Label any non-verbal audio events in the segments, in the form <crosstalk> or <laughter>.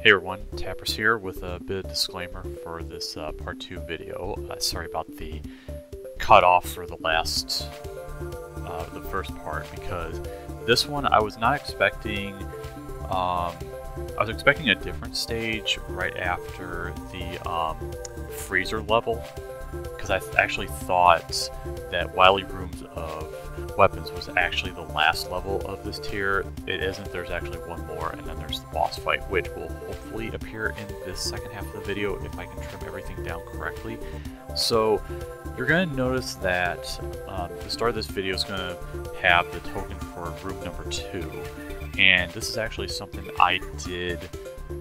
Hey everyone, Taprus here with a bit of disclaimer for this uh, part 2 video. Uh, sorry about the cutoff for the last, uh, the first part, because this one I was not expecting, um, I was expecting a different stage right after the um, freezer level, because I actually thought that Wily Rooms of weapons was actually the last level of this tier. It isn't, there's actually one more, and then there's the boss fight, which will hopefully appear in this second half of the video if I can trim everything down correctly. So you're going to notice that um, the start of this video is going to have the token for room number two, and this is actually something I did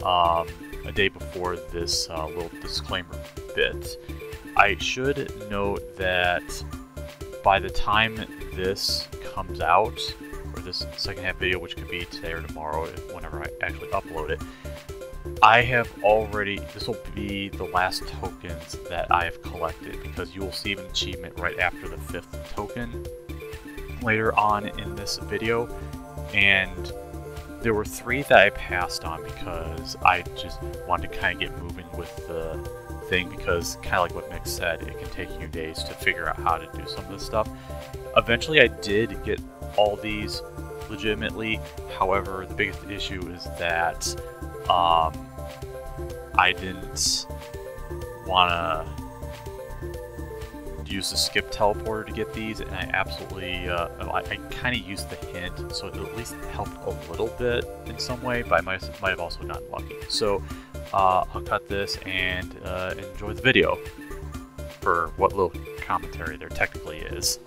um, a day before this uh, little disclaimer bit. I should note that by the time this comes out, or this second half video, which could be today or tomorrow, whenever I actually upload it, I have already, this will be the last tokens that I have collected, because you will see an achievement right after the fifth token later on in this video, and there were three that I passed on because I just wanted to kind of get moving with the thing because kind of like what Mick said, it can take you days to figure out how to do some of this stuff. Eventually I did get all these legitimately, however the biggest issue is that um, I didn't want to use the skip teleporter to get these, and I absolutely, uh, I, I kind of used the hint, so it at least helped a little bit in some way, but I might, might have also gotten lucky. So uh, I'll cut this and uh, enjoy the video for what little commentary there technically is.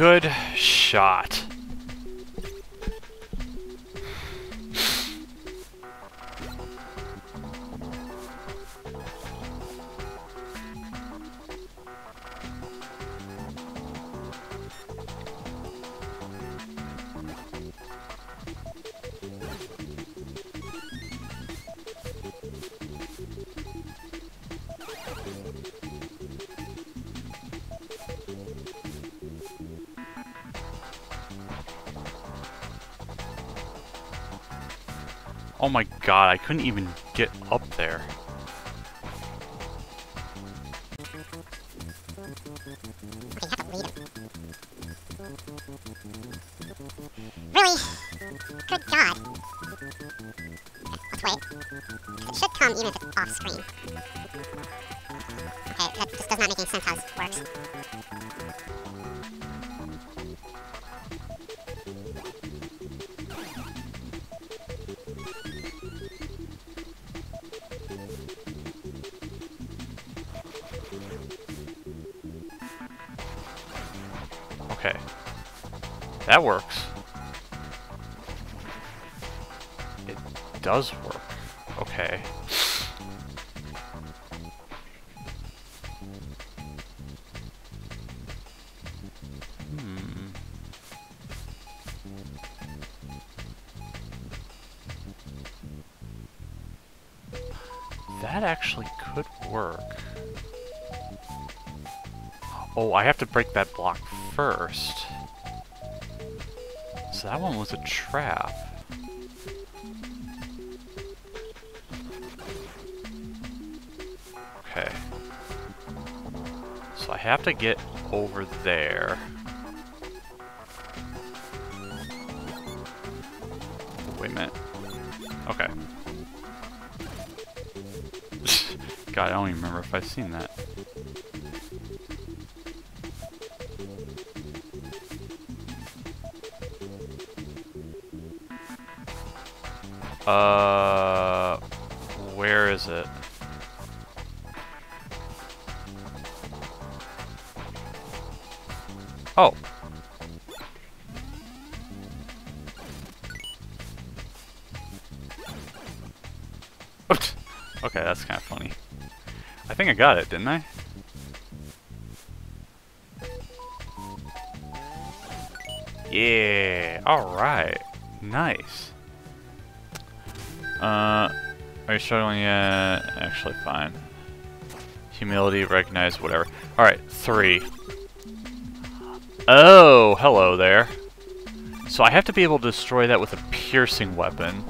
Good shot. God, I couldn't even That works. It does work. Okay. Hmm. That actually could work. Oh, I have to break that block first. So that one was a trap. Okay. So I have to get over there. Wait a minute. Okay. <laughs> God, I don't even remember if I've seen that. Uh, where is it? Oh. <laughs> okay, that's kind of funny. I think I got it, didn't I? Yeah, alright. Nice. Uh, are you struggling yet? Actually, fine. Humility, recognize, whatever. Alright, three. Oh, hello there. So I have to be able to destroy that with a piercing weapon.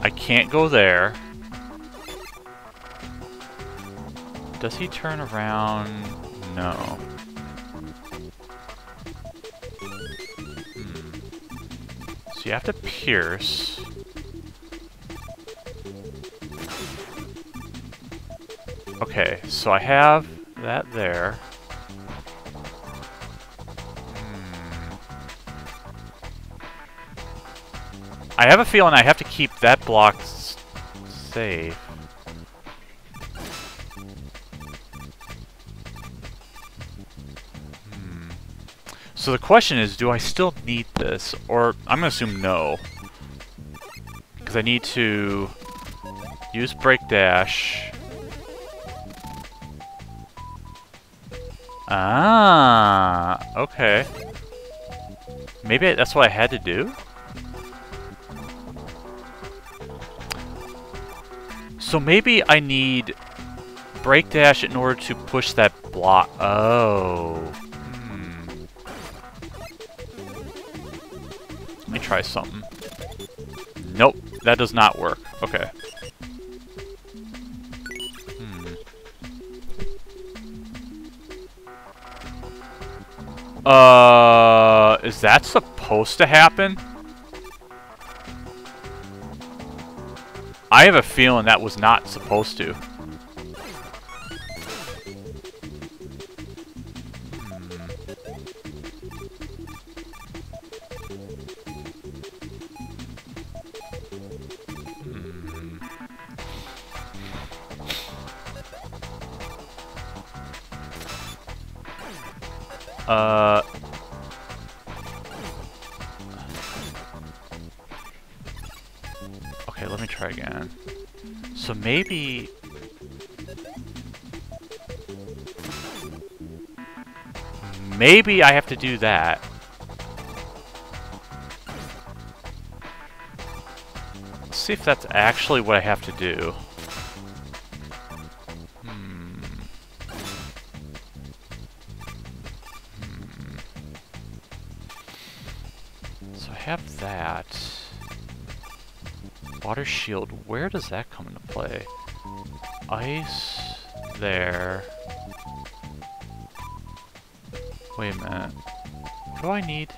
I can't go there. Does he turn around? No. Hmm. So you have to pierce. Okay, so I have that there. Hmm. I have a feeling I have to keep that block safe. Hmm. So the question is, do I still need this? Or, I'm gonna assume no. Because I need to use break dash Ah, okay. Maybe that's what I had to do? So maybe I need break dash in order to push that block. Oh. Hmm. Let me try something. Nope, that does not work. Okay. Uh, is that supposed to happen? I have a feeling that was not supposed to. Uh... Okay, let me try again. So maybe... Maybe I have to do that. Let's see if that's actually what I have to do. Shield, where does that come into play? Ice, there. Wait a minute. What do I need?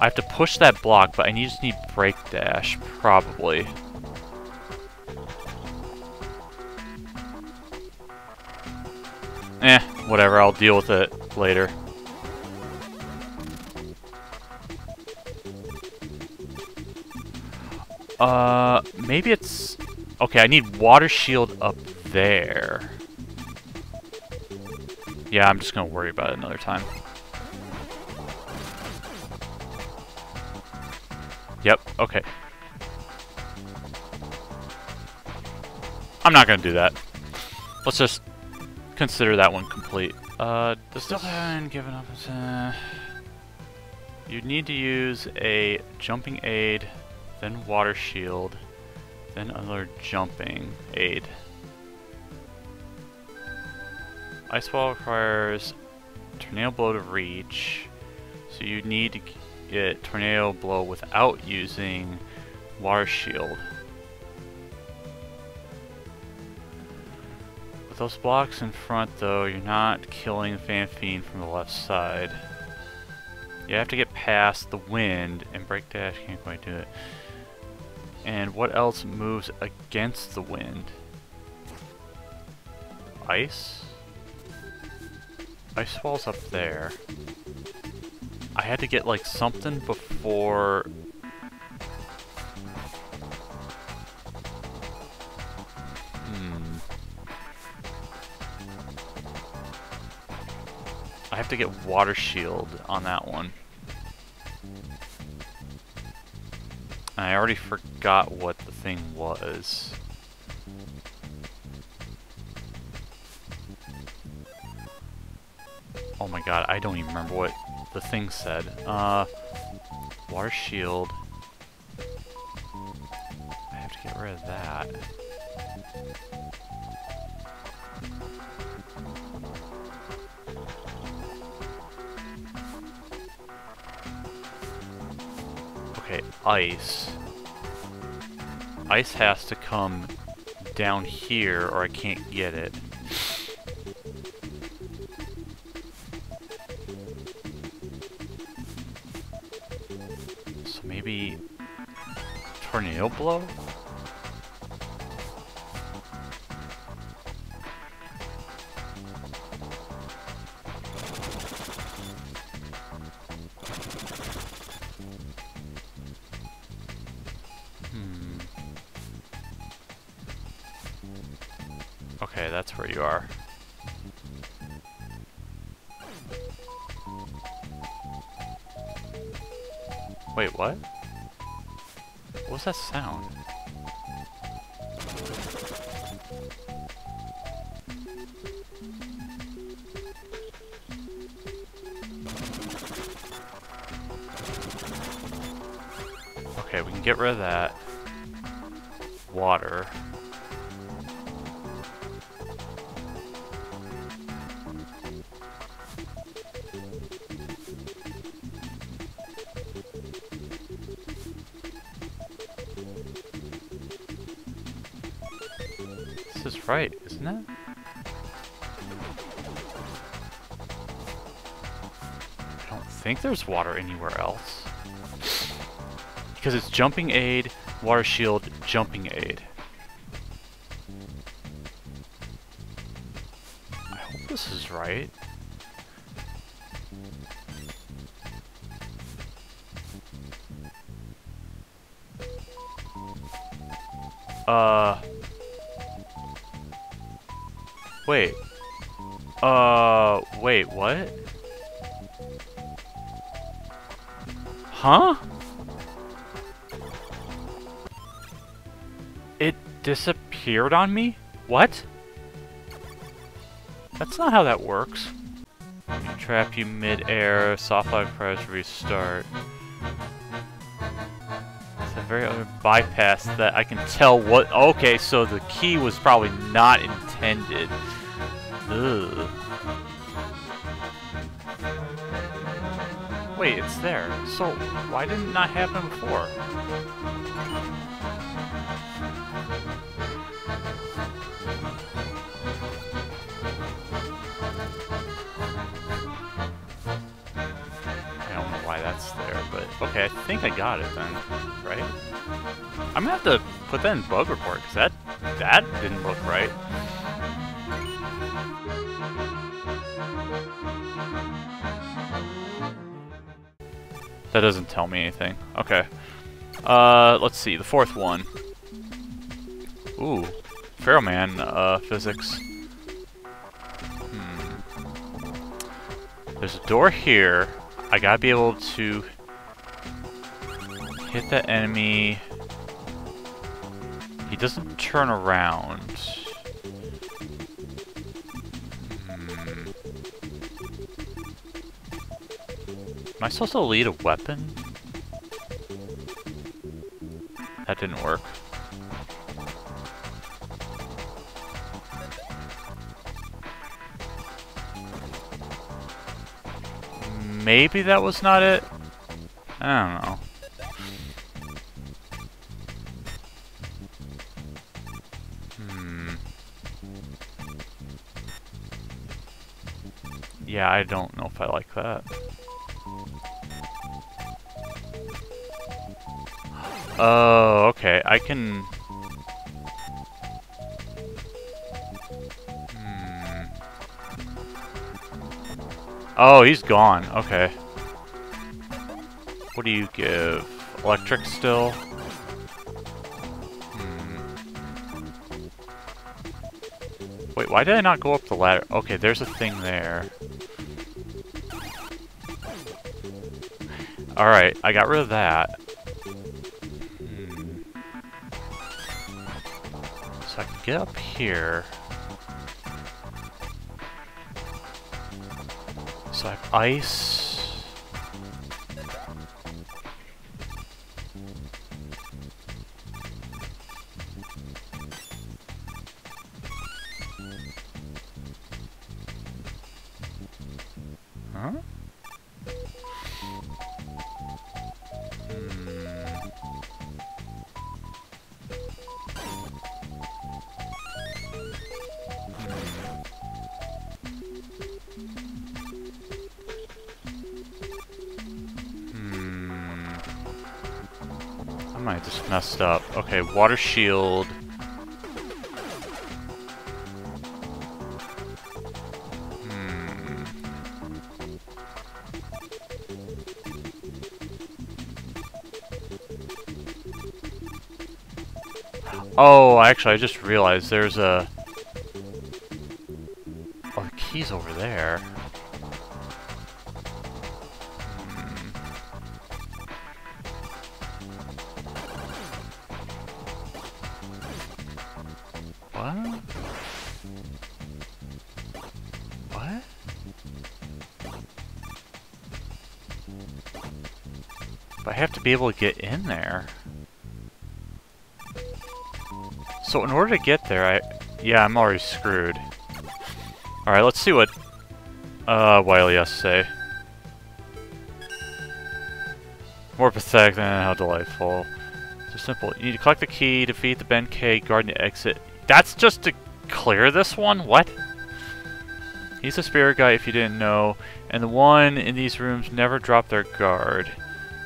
I have to push that block, but I need, just need break dash, probably. Eh, whatever, I'll deal with it later. Uh, maybe it's... Okay, I need water shield up there. Yeah, I'm just gonna worry about it another time. Yep, okay. I'm not gonna do that. Let's just consider that one complete. Uh, the still haven't given up. Uh, you need to use a jumping aid then water shield, then another jumping aid. Ice wall requires tornado blow to reach, so you need to get tornado blow without using water shield. With those blocks in front though, you're not killing Fan from the left side. You have to get past the wind and break dash can't quite do it. And what else moves against the wind? Ice? Ice falls up there. I had to get like something before... Hmm. I have to get water shield on that one. I already forgot what the thing was. Oh my god, I don't even remember what the thing said. Uh, water shield. I have to get rid of that. Okay, ice. Ice has to come down here or I can't get it. So maybe tornado blow? Are. Wait, what? What was that sound? Okay, we can get rid of that. Water. Think there's water anywhere else. Because it's jumping aid, water shield, jumping aid. It disappeared on me? What? That's not how that works. Trap you mid-air, soft lock press, restart. It's a very other bypass that I can tell what- okay, so the key was probably not intended. Ugh. Wait, it's there. So, why didn't not happen before? Think I got it then, right? I'm gonna have to put that in bug report, because that, that didn't look right. That doesn't tell me anything. Okay. Uh, let's see, the fourth one. Ooh, Pharaoh Man, uh, physics. Hmm. There's a door here. I gotta be able to hit that enemy. He doesn't turn around. Hmm. Am I supposed to lead a weapon? That didn't work. Maybe that was not it? I don't know. Hmm. Yeah, I don't know if I like that. Oh, okay. I can... Hmm. Oh, he's gone. Okay. What do you give? Electric still? Why did I not go up the ladder? Okay, there's a thing there. Alright, I got rid of that. Hmm. So I can get up here. So I have ice. Okay, water shield. Hmm. Oh, actually, I just realized there's a... Oh, the key's over there. To be able to get in there. So in order to get there, I... Yeah, I'm already screwed. Alright, let's see what uh, Wily has to say. More pathetic than how delightful. So simple. You need to collect the key, defeat the Benkei, guard the exit. That's just to clear this one? What? He's a spirit guy if you didn't know, and the one in these rooms never dropped their guard.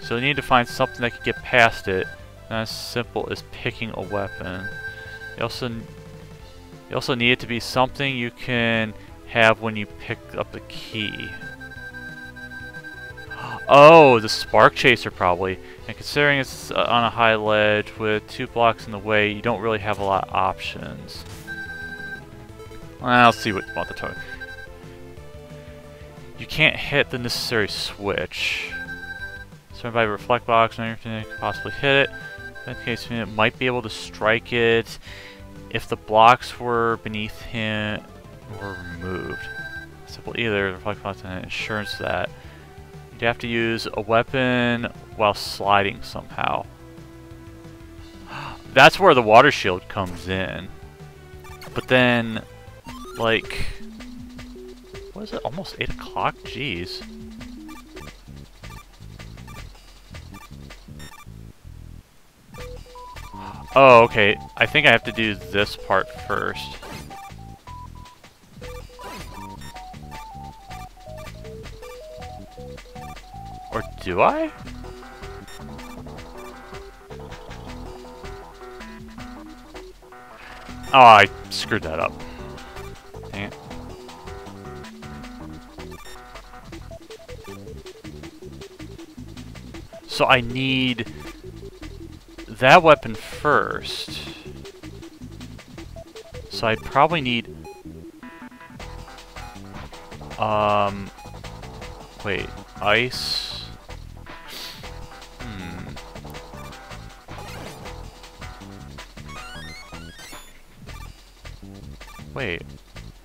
So you need to find something that can get past it. Not as simple as picking a weapon. You also, you also need it to be something you can have when you pick up the key. <gasps> Oh, the Spark Chaser probably. And considering it's uh, on a high ledge with two blocks in the way, you don't really have a lot of options. Let's see what about the toy. You can't hit the necessary switch. So by reflect box and everything could possibly hit it. In that case, it might be able to strike it if the blocks were beneath him were removed. Simple either, reflect box and insurance that. You'd have to use a weapon while sliding somehow. <gasps> That's where the water shield comes in. But then, like, what is it? Almost 8 o'clock? Jeez. Oh, okay. I think I have to do this part first. Or do I? Oh, I screwed that up. Dang it. So I need that weapon first. So I'd probably need... Um... Wait, ice... Hmm... Wait,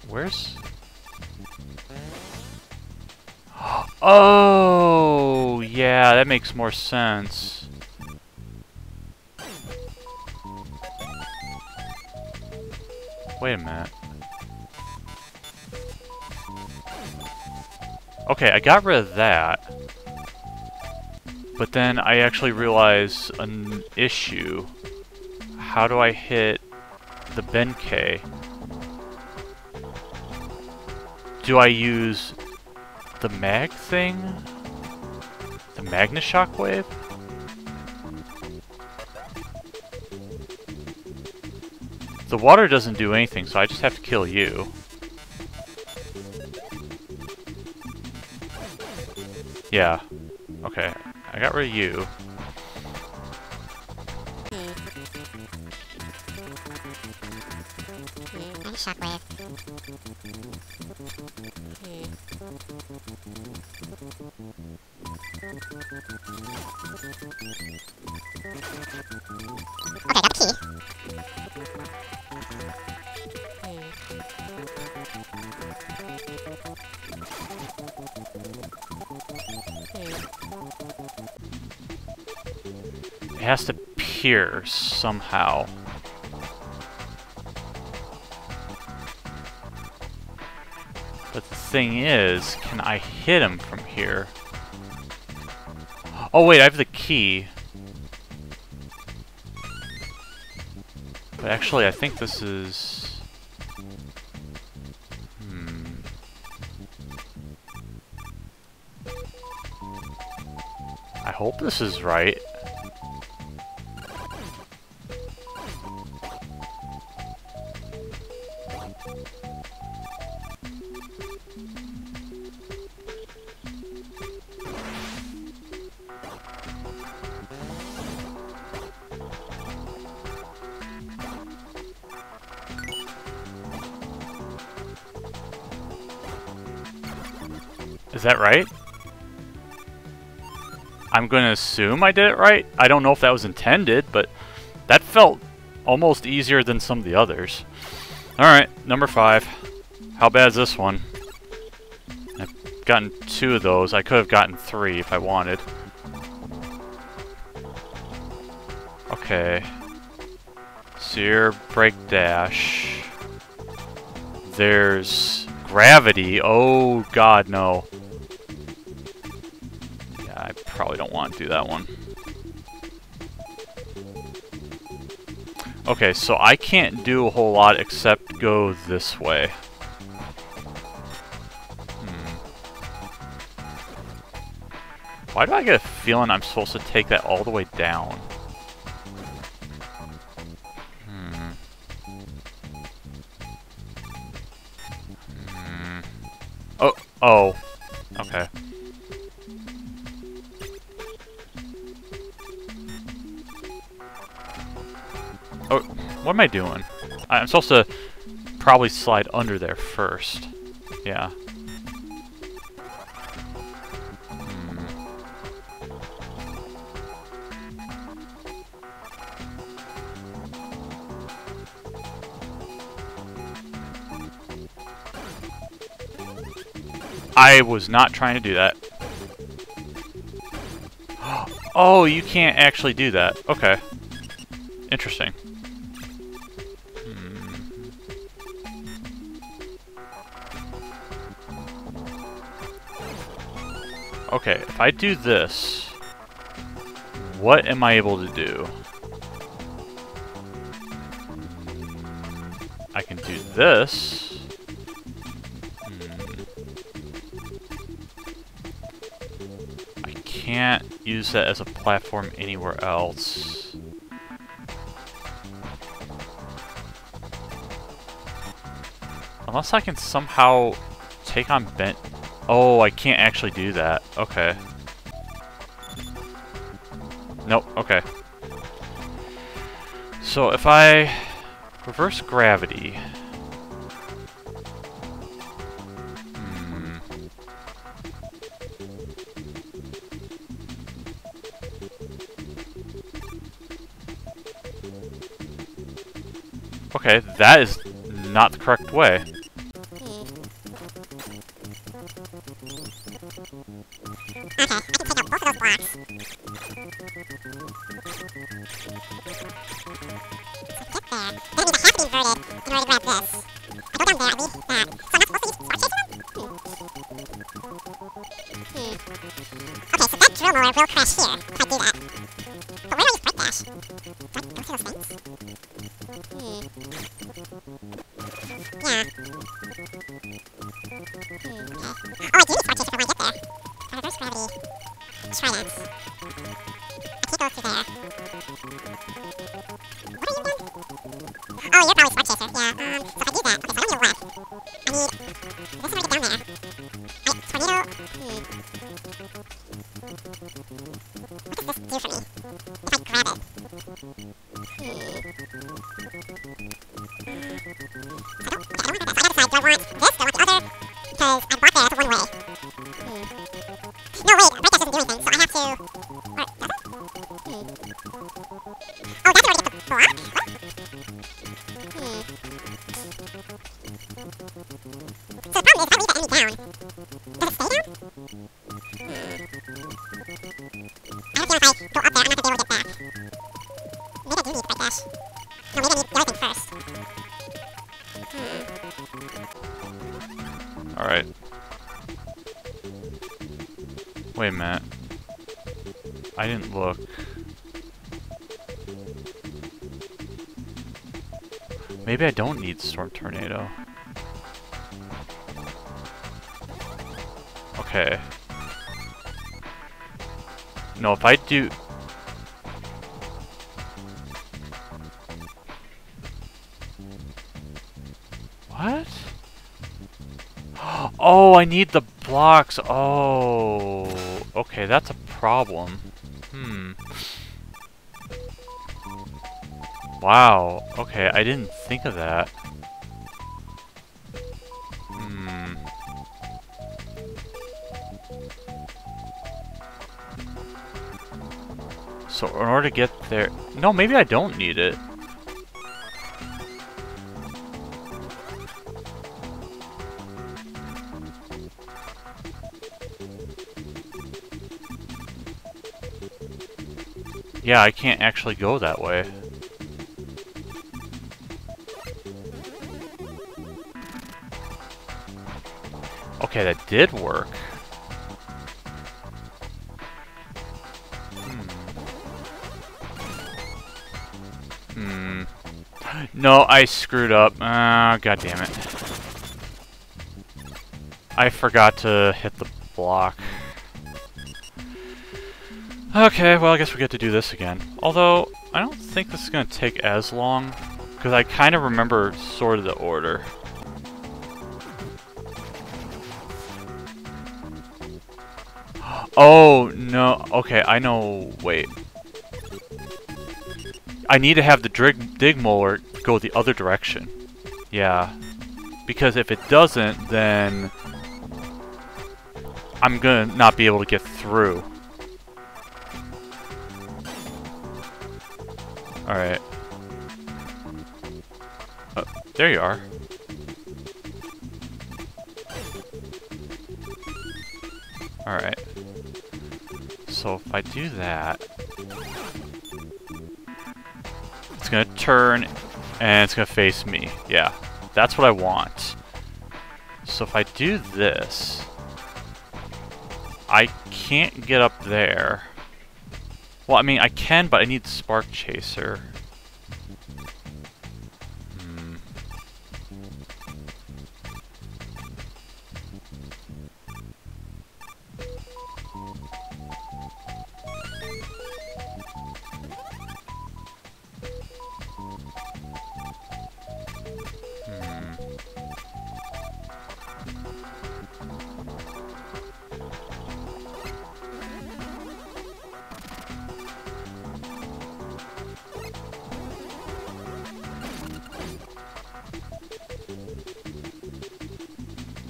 where's... <gasps> Oh, yeah, that makes more sense. Wait a minute. Okay, I got rid of that. But then I actually realized an issue. How do I hit the Benkei? Do I use the mag thing? The Magna Shockwave? The water doesn't do anything, so I just have to kill you. Yeah. Okay. I got rid of you. Okay. Okay. It has to pierce somehow. Thing is, can I hit him from here? Oh wait, I have the key. But actually, I think this is... Hmm... I hope this is right. Is that right? I'm going to assume I did it right. I don't know if that was intended, but that felt almost easier than some of the others. Alright, number five. How bad is this one? I've gotten two of those. I could have gotten three if I wanted. Okay. Sear, break dash. There's gravity. Oh god, no. Probably don't want to do that one. Okay, so I can't do a whole lot except go this way. Hmm. Why do I get a feeling I'm supposed to take that all the way down? Hmm. Hmm. Oh, oh. Okay. What am I doing? I'm supposed to probably slide under there first. Yeah. Hmm. I was not trying to do that. <gasps> Oh, you can't actually do that. Okay. Interesting. Okay, if I do this, what am I able to do? I can do this. Hmm. I can't use that as a platform anywhere else. Unless I can somehow take on Bent... Oh, I can't actually do that. Okay. Nope, okay. So if I reverse gravity... Hmm. Okay, that is not the correct way. I want this, I want the other? Because I I Storm Tornado. Okay. No, if I do... What? <gasps> Oh, I need the blocks. Oh, okay, that's a problem. Hmm. Wow, okay, I didn't think of that. To get there... No, maybe I don't need it. Yeah, I can't actually go that way. Okay, that did work. No, I screwed up. Ah, uh, god damn it. I forgot to hit the block. Okay, well I guess we get to do this again. Although, I don't think this is going to take as long, because I kind of remember sort of the order. <gasps> Oh, no, okay, I know, wait. I need to have the dig, dig molar go the other direction. Yeah. Because if it doesn't, then I'm gonna not be able to get through. Alright. Oh, there you are. Alright. So if I do that... It's gonna turn, and it's gonna face me. Yeah, that's what I want. So if I do this... I can't get up there. Well, I mean, I can, but I need Spark Chaser.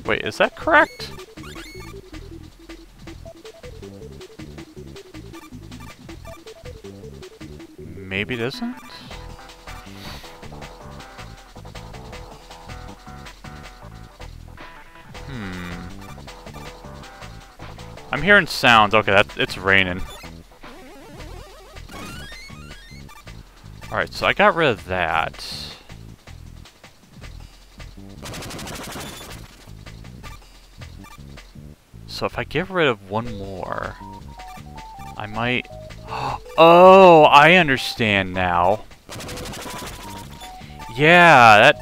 Wait, is that correct? Maybe it isn't? Hmm. I'm hearing sounds. Okay, that it's raining. Alright, so I got rid of that. So if I get rid of one more, I might... <gasps> Oh, I understand now. Yeah, that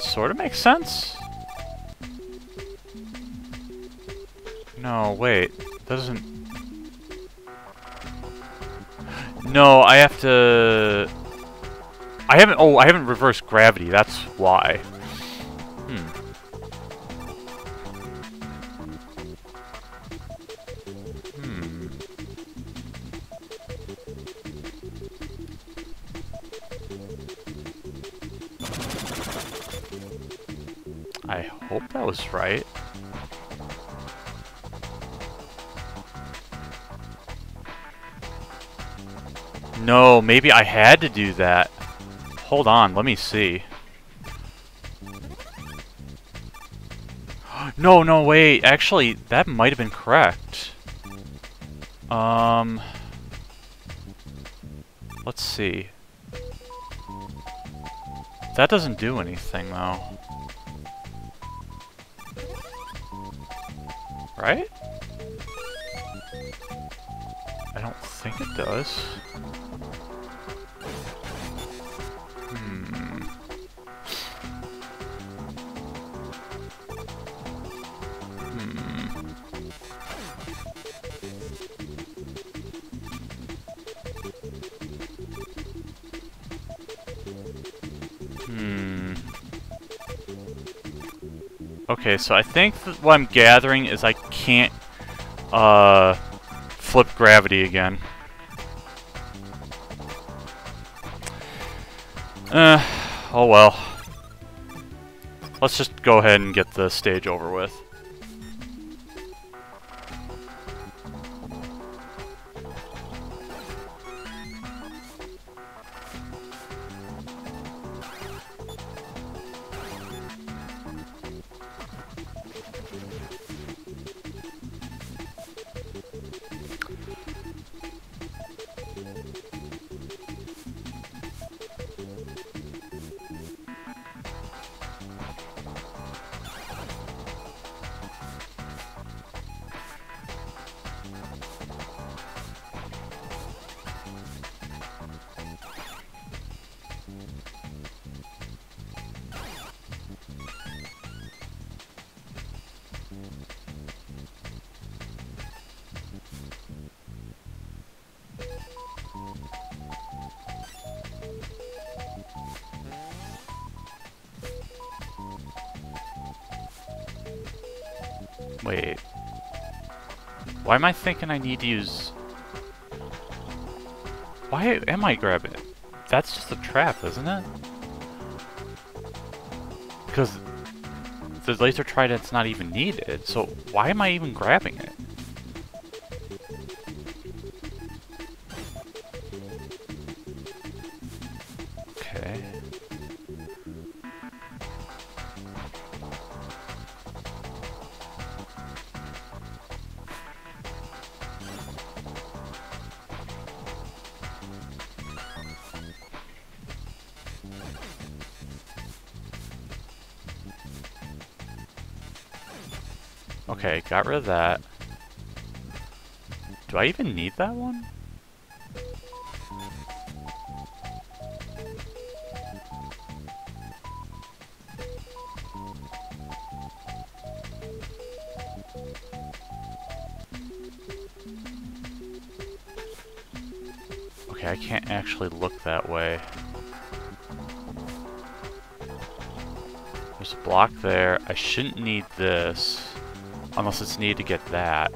sort of makes sense. No, wait. Doesn't... No, I have to... I haven't... Oh, I haven't reversed gravity. That's why. Right. No, maybe I had to do that. Hold on, let me see. <gasps> No, no, wait. Actually, that might have been correct. Um... Let's see. That doesn't do anything, though. Right? I don't think it does. Hmm. Hmm. Hmm. Okay, so I think what I'm gathering is I can't uh, flip gravity again. Uh, oh well. Let's just go ahead and get the stage over with. Wait. Why am I thinking I need to use... Why am I grabbing it? That's just a trap, isn't it? Because the laser trident's not even needed, so why am I even grabbing it? Rid of that. Do I even need that one? Okay, I can't actually look that way. There's a block there. I shouldn't need this. Unless it's needed to get that.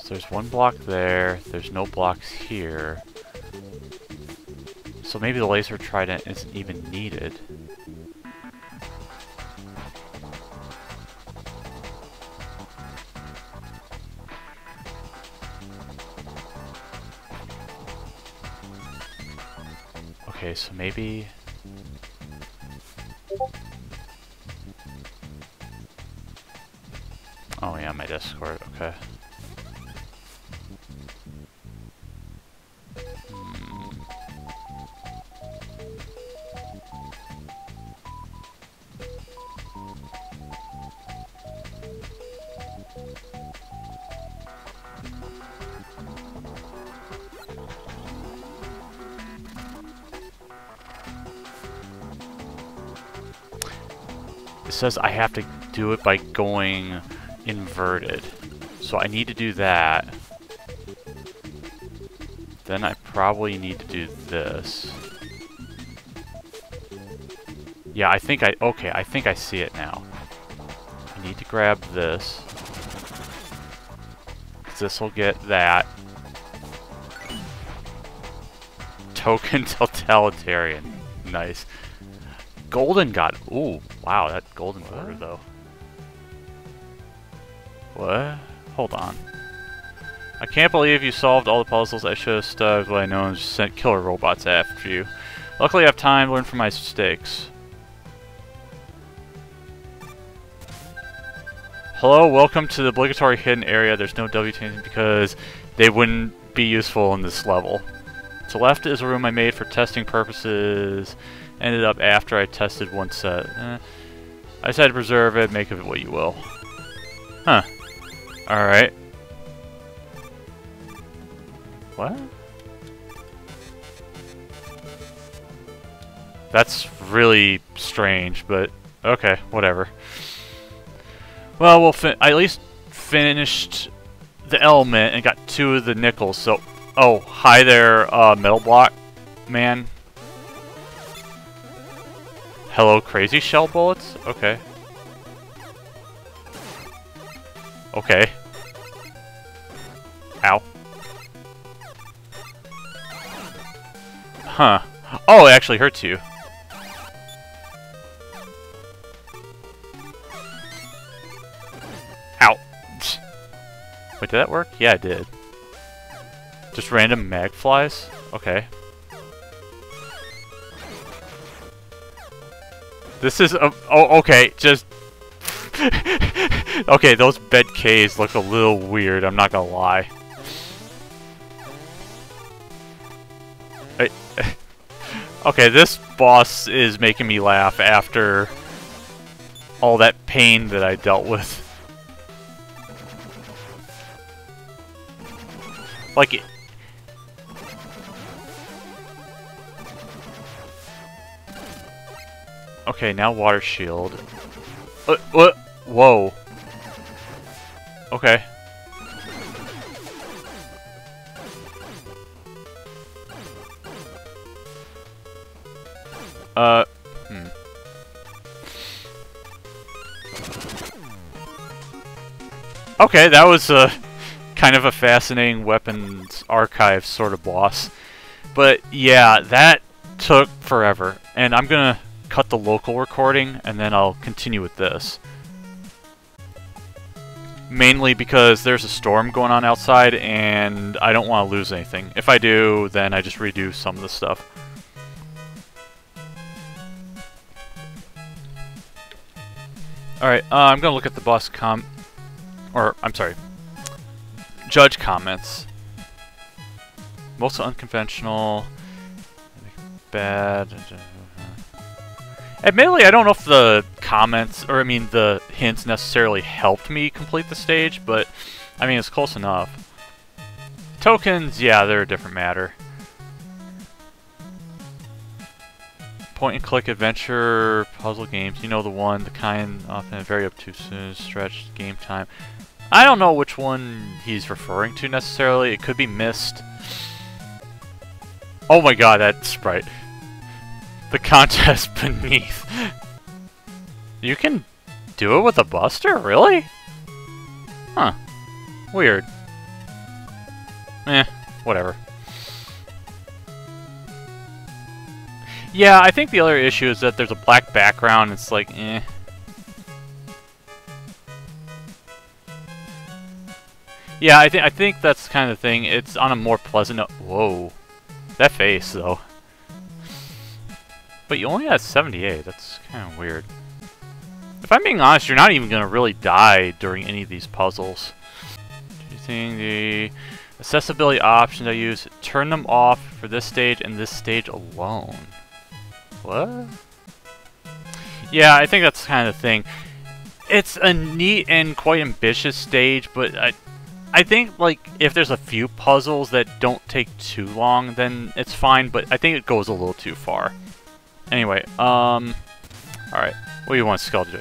So there's one block there. There's no blocks here. So maybe the laser trident isn't even needed. Okay, so maybe... Discord, okay. It says I have to do it by going inverted. So I need to do that. Then I probably need to do this. Yeah, I think I... Okay, I think I see it now. I need to grab this. This will get that. Token <laughs> totalitarian. Nice. Golden got... Ooh, wow, that golden order, though. What? Hold on. I can't believe you solved all the puzzles. I should have stuck what I know and just sent killer robots after you. Luckily I have time to learn from my mistakes. Hello, welcome to the obligatory hidden area. There's no W tank because they wouldn't be useful in this level. To left is a room I made for testing purposes. Ended up after I tested one set. Eh. I decided to preserve it, make of it what you will. Huh. Alright. What? That's really strange, but okay, whatever. Well, we'll I at least finished the element and got two of the nickels, so... Oh, hi there, uh, metal block man. Hello, crazy shell bullets? Okay. Okay. Ow. Huh. Oh, it actually hurts you. Ow. <laughs> Wait, did that work? Yeah, it did. Just random mag flies? Okay. This is a- oh, okay, just... <laughs> okay, those Benkeis look a little weird, I'm not gonna lie. Okay, this boss is making me laugh after all that pain that I dealt with. Like, it, Okay, now water shield. Uh, what? Whoa. Okay. Uh, hmm. Okay, that was a kind of a fascinating weapons archive sort of boss. But yeah, that took forever. And I'm gonna cut the local recording, and then I'll continue with this. Mainly because there's a storm going on outside, and I don't want to lose anything. If I do, then I just redo some of the stuff. Alright, uh, I'm gonna look at the boss com... Or, I'm sorry. Judge comments. Most unconventional... Bad... Admittedly, I don't know if the comments, or I mean the hints necessarily helped me complete the stage, but I mean, it's close enough. Tokens, yeah, they're a different matter. Point and click adventure puzzle games, you know the one, the kind often very obtuse stretched game time. I don't know which one he's referring to necessarily, it could be Myst. Oh my god, that sprite the contest <laughs> beneath. You can do it with a buster? Really? Huh. Weird. Eh, whatever. Yeah, I think the other issue is that there's a black background, it's like, eh. Yeah, I think I think that's kind of the thing. It's on a more pleasant. Whoa, that face though. But you only have 78. That's kind of weird. If I'm being honest, you're not even going to really die during any of these puzzles. Using the accessibility options I use, turn them off for this stage and this stage alone. What? Yeah, I think that's kind of thing. It's a neat and quite ambitious stage, but I, I think like if there's a few puzzles that don't take too long, then it's fine. But I think it goes a little too far. Anyway, um... Alright, what do you want Skull to do?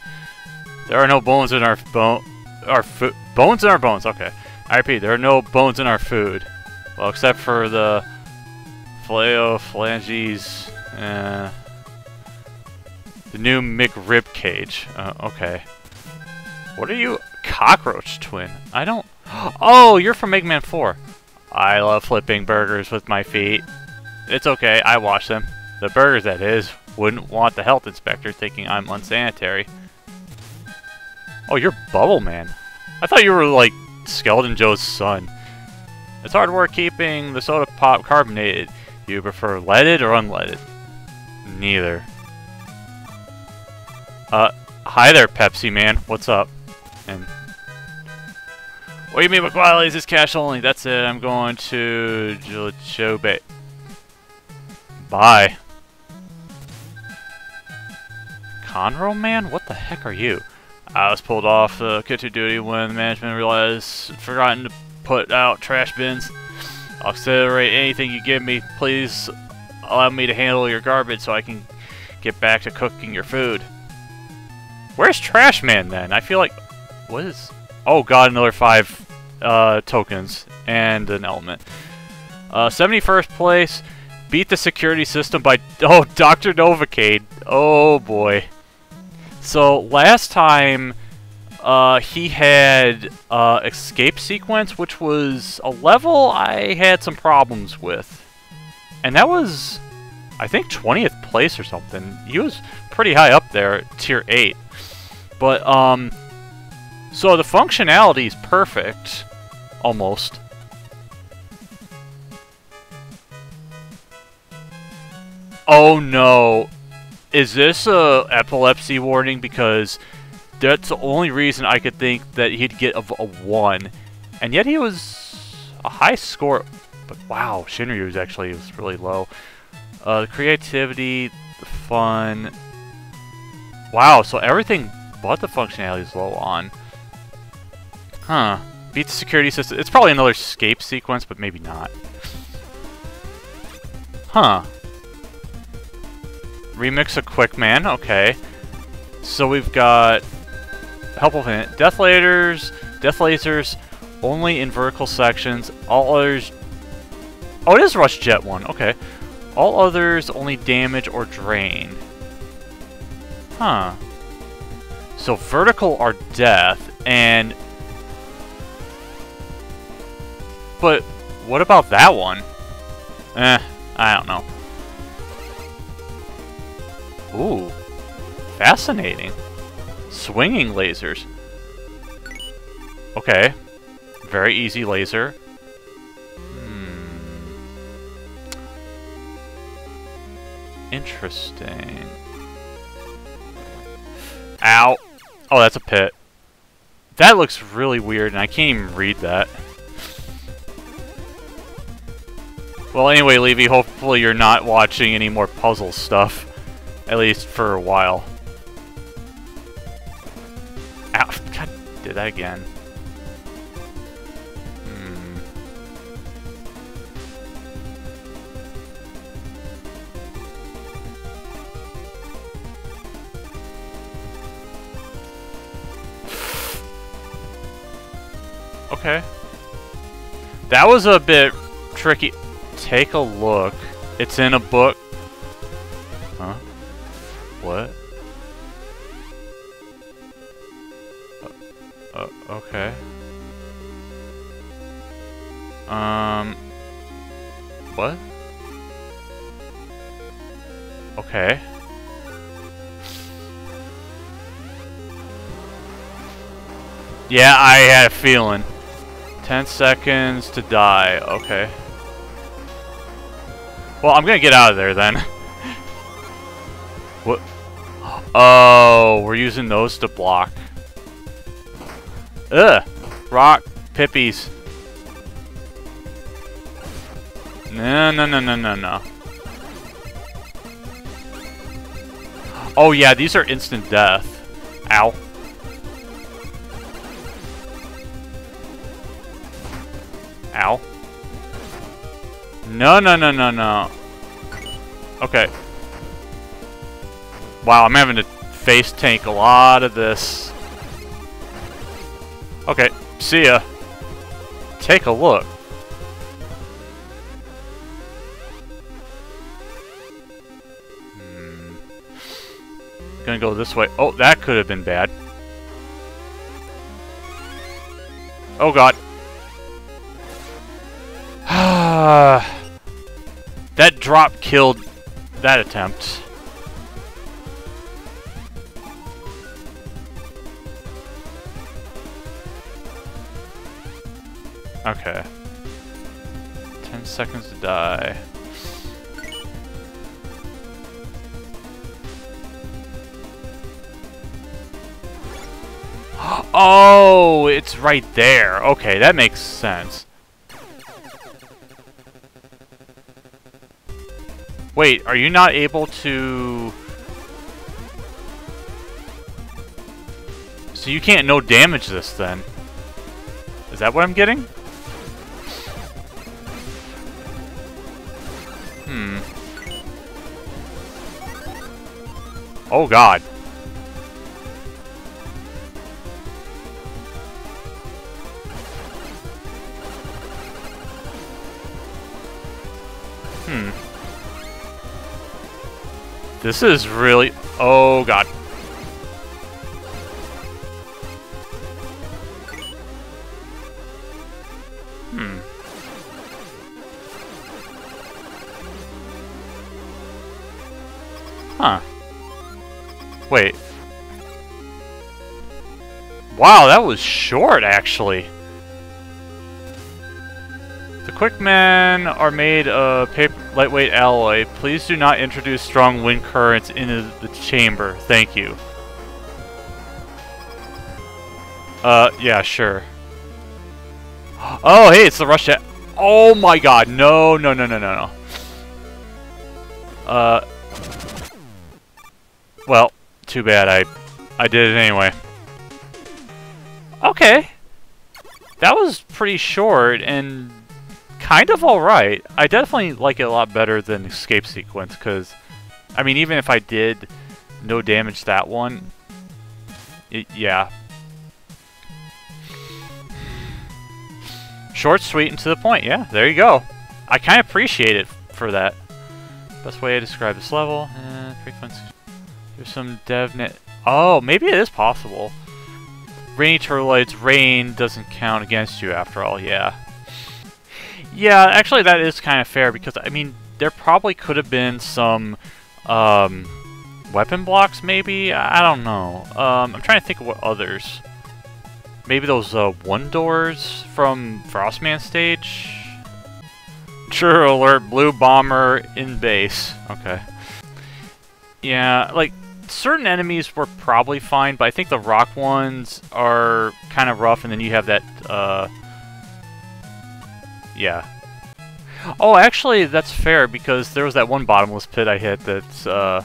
There are no bones in our bone... Our food... Bones in our bones, okay. I repeat, there are no bones in our food. Well, except for the... Phalanges... Uh, the new McRib cage. Uh, okay. What are you? Cockroach twin. I don't... <gasps> Oh, you're from Mega Man 4. I love flipping burgers with my feet. It's okay, I wash them. The burgers, that is, wouldn't want the health inspector thinking I'm unsanitary. Oh, you're Bubble Man. I thought you were, like, Skeleton Joe's son. It's hard work keeping the soda pop carbonated. You prefer leaded or unleaded? Neither. Uh, hi there, Pepsi Man. What's up? And what do you mean quality? Is this cash only? That's it. I'm going to Jobe. Conroe man? What the heck are you? I was pulled off uh, kitchen duty when the management realized forgotten to put out trash bins. I'll accelerate anything you give me. Please allow me to handle your garbage so I can get back to cooking your food. Where's Trash Man then? I feel like... What is... Oh god, another five uh, tokens and an element. Uh, 71st place. Beat the security system by... <laughs> Oh, Dr. Novakaine. Oh boy. So, last time... Uh, he had uh, escape sequence, which was a level I had some problems with. And that was, I think, 20th place or something. He was pretty high up there, tier 8. But, um, so the functionality is perfect, almost. Oh no, is this a epilepsy warning? Because that's the only reason I could think that he'd get a, a 1. And yet he was a high score. But wow, Shinryu's actually was really low. Uh, the creativity, the fun. Wow, so everything but the functionality is low on. Huh. Beat the security system. It's probably another escape sequence, but maybe not. Huh. Remix a Quick Man, okay. So we've got helpful hint. Death lasers, death lasers, only in vertical sections. All others. Oh, it is Rush Jet one. Okay. All others only damage or drain. Huh. So vertical are death, and. But what about that one? Eh, I don't know. Ooh, fascinating. Swinging lasers. Okay. Very easy laser. Hmm. Interesting. Ow. Oh, that's a pit. That looks really weird, and I can't even read that. Well, anyway, Levy, hopefully you're not watching any more puzzle stuff. At least for a while. Ow, God, did that again. Okay. That was a bit tricky. Take a look. It's in a book. Huh? What? Uh, okay. Um. What? Okay. Yeah, I had a feeling. 10 seconds to die. Okay. Well, I'm gonna get out of there then. <laughs> what? Oh, we're using those to block. Ugh! Rock pippies. No, no, no, no, no, no. Oh yeah, these are instant death. Ow. Ow. No, no, no, no, no. Okay. Wow, I'm having to face tank a lot of this. Okay, see ya. Take a look. Hmm. Gonna go this way. Oh, that could have been bad. Oh god. Uh, that drop killed that attempt. Okay. 10 seconds to die. <gasps> Oh, it's right there. Okay, that makes sense. Wait, are you not able to... So you can't no damage this then? Is that what I'm getting? Hmm. Oh god. This is really... Oh god. Hmm. Huh. Wait. Wow, that was short, actually. The Quickmen are made of paper lightweight alloy. Please do not introduce strong wind currents into the chamber. Thank you. Uh, yeah, sure. Oh, hey, it's the jet. Oh my god, no, no, no, no, no, no. Uh, well, too bad. I, I did it anyway. Okay. That was pretty short and kind of alright. I definitely like it a lot better than Escape Sequence, because, I mean, even if I did no damage that one, it, yeah. Short, sweet, and to the point. Yeah, there you go. I kind of appreciate it for that. Best way to describe this level. Eh, frequency. There's some DevNet. Oh, maybe it is possible. Rainy Turtloids, rain doesn't count against you after all, yeah. Yeah, actually that is kind of fair because, I mean, there probably could have been some um, weapon blocks, maybe? I don't know. Um, I'm trying to think of what others. Maybe those uh, one doors from Frostman stage? Sure alert, blue bomber in base. Okay. Yeah, like, certain enemies were probably fine, but I think the rock ones are kind of rough, and then you have that, uh... Yeah. Oh, actually, that's fair, because there was that one bottomless pit I hit that's, uh...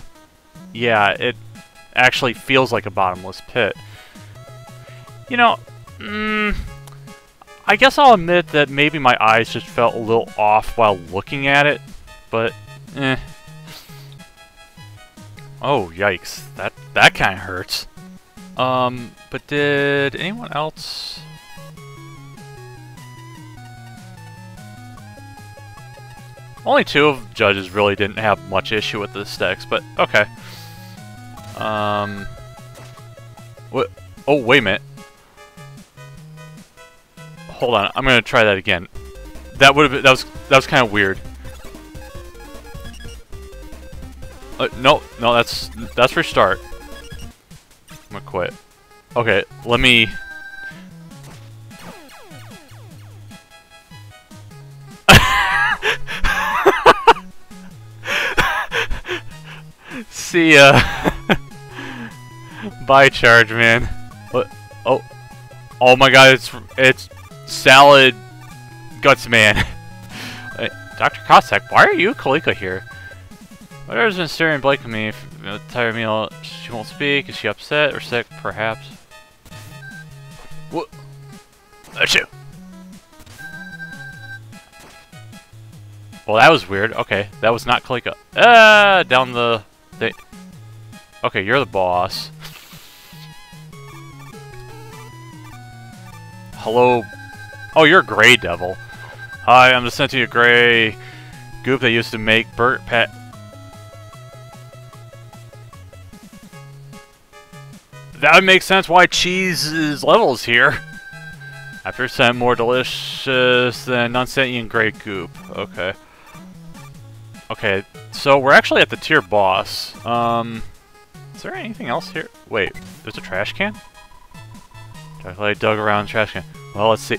Yeah, it actually feels like a bottomless pit. You know, mm, I guess I'll admit that maybe my eyes just felt a little off while looking at it, but, eh. Oh, yikes. That that kind of hurts. Um, but did anyone else... Only two of judges really didn't have much issue with the sticks, but okay. Um... What? Oh, wait a minute. Hold on, I'm gonna try that again. That would have that was that was kind of weird. Uh, no, no, that's that's restart. I'm gonna quit. Okay, let me. See <laughs> ya. Bye, charge man. What? Oh, oh my God! It's it's salad guts man. <laughs> Dr. Cossack, why are you Kalinka here? Whatever's been staring Blake at me, know, meal, she won't speak, is she upset or sick, perhaps? What? That's! Well, that was weird. Okay, that was not Kalinka. Ah, down the thing. Okay, you're the boss. Hello. Oh, you're a Gray Devil. Hi, I'm the sentient Gray goop that used to make Burt Pet... That would make sense why cheese's levels here. After scent more delicious than non-sentient gray goop. Okay. Okay, so we're actually at the tier boss. Um, is there anything else here? Wait, there's a trash can? I dug around trash can. Well, let's see.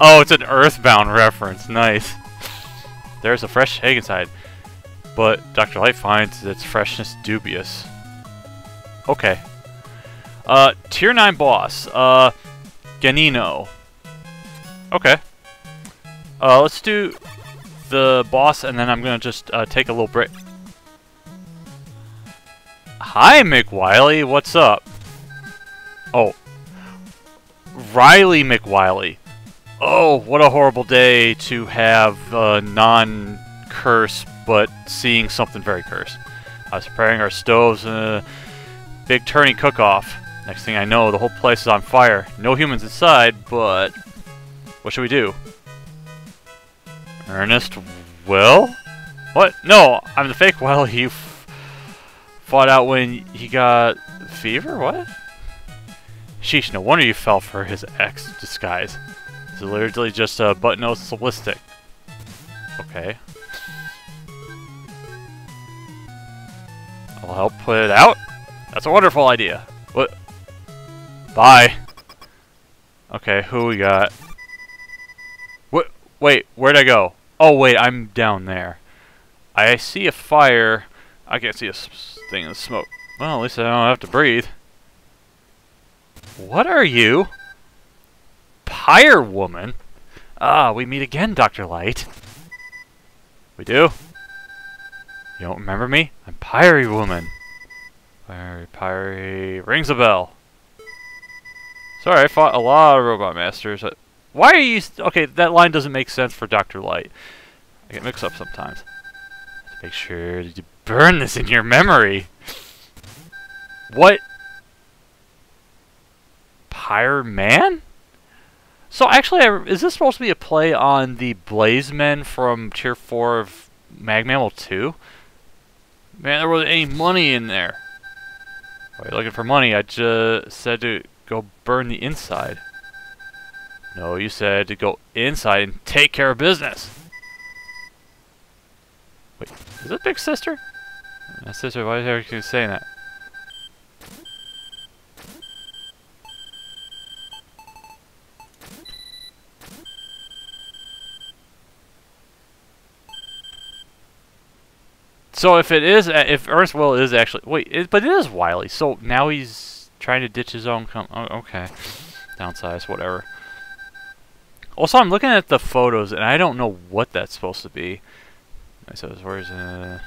Oh, it's an Earthbound reference. Nice. <laughs> There's a fresh egg inside. But Dr. Light finds its freshness dubious. Okay, uh, tier 9 boss. Uh, Ganino. Okay. Uh, let's do the boss, and then I'm gonna just uh, take a little break. Hi, McWily. What's up? Oh, Riley McWily. Oh, what a horrible day to have a non-curse, but seeing something very cursed. I was preparing our stoves in a big turning cook-off. Next thing I know, the whole place is on fire. No humans inside, but... What should we do? Ernest Will? What? No, I'm the fake <laughs> Will he fought out when he got fever? What? Sheesh, no wonder you fell for his ex disguise. It's literally just a button-nose lipstick. Okay. I'll help put it out. That's a wonderful idea. What? Bye. Okay, who we got? Wait, where'd I go? Oh, wait, I'm down there. I see a fire. I can't see a thing of smoke. Well, at least I don't have to breathe. What are you? Pyre Woman? Ah, we meet again, Dr. Light. We do? You don't remember me? I'm Pyre Woman. Pyre, Pyre... Rings a bell. Sorry, I fought a lot of Robot Masters. Why are you... Okay, that line doesn't make sense for Dr. Light. I get mixed up sometimes. Make sure to burn this in your memory. What? Pyre Man? So actually, is this supposed to be a play on the Blaze Men from Tier 4 of Mag Mammal 2? Man, there wasn't any money in there. Why are you looking for money? I just said to go burn the inside. No, you said to go inside and take care of business. Wait, is it Big Sister? My sister, why are you saying that? So if it is, if Ernest Will is actually, wait, it, but it is Wily. So now he's trying to ditch his own. Com oh, okay, downsize, whatever. Also, I'm looking at the photos and I don't know what that's supposed to be. I says, where's uh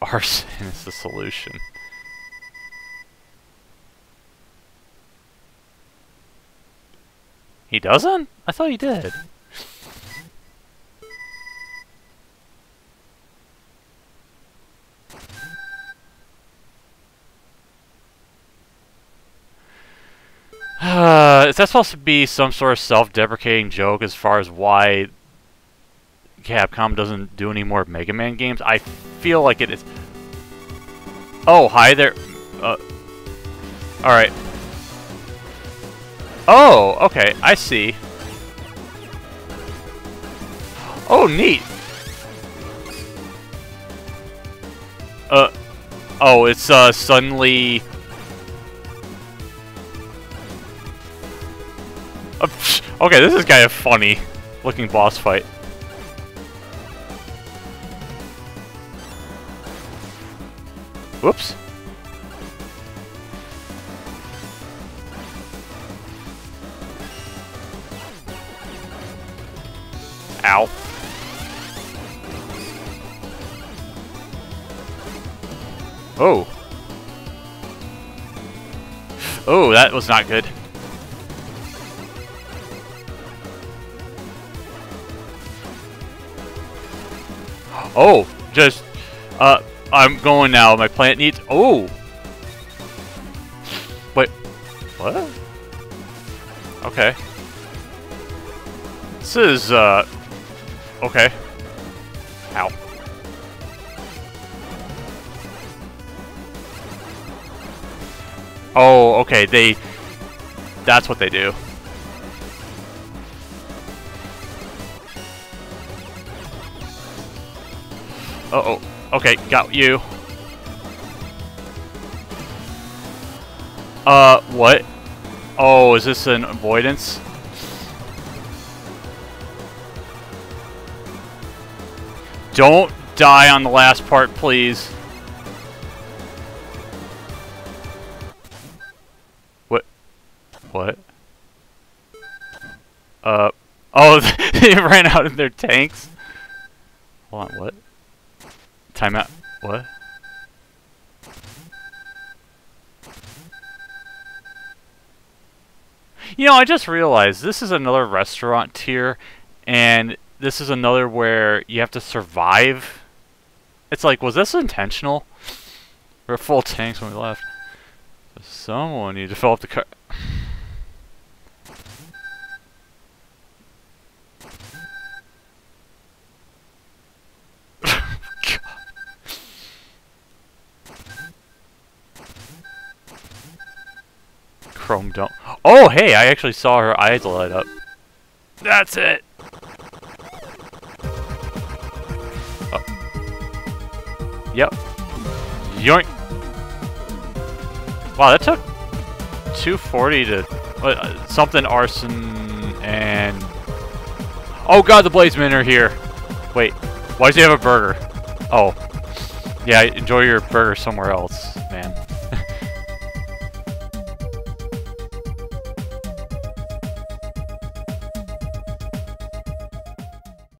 arson is the solution. He doesn't? I thought he did. Uh, is that supposed to be some sort of self-deprecating joke as far as why Capcom doesn't do any more Mega Man games? I feel like it is. Oh, hi there. Uh, Alright. Oh, okay, I see. Oh, neat. Uh, oh, it's, uh, suddenly <laughs> okay, this is kind of funny looking boss fight. Whoops. Ow. Oh. Oh, that was not good. Oh, just, uh, I'm going now. My plant needs, oh. Wait, what? Okay. This is, uh, okay. Ow. Oh, okay, they, that's what they do. Uh-oh. Okay, got you. Uh, what? Oh, is this an avoidance? Don't die on the last part, please. What? What? Uh, oh, <laughs> they ran out of their tanks? Timeout. What? You know, I just realized this is another restaurant tier, and this is another where you have to survive. It's like, was this intentional? We're full tanks when we left. Someone needed to fill up the car. Chrome don't. Oh, hey, I actually saw her eyes light up. That's it. Oh. Yep. Yoink. Wow, that took 240 to uh, something arson and oh god, the Blazemen are here. Wait, why does he have a burger? Oh, yeah, enjoy your burger somewhere else.